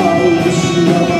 I'll be